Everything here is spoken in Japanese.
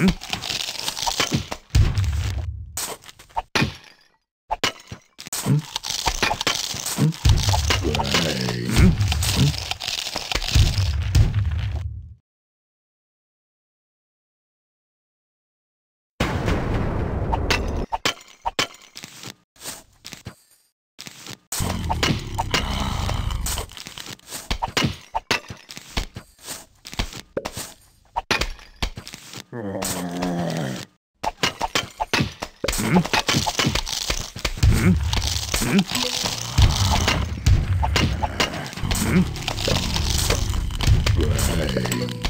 Hmm? Hmm? Hmm? Right. Mm. Hmm? Hmm? Hmm? Hmm?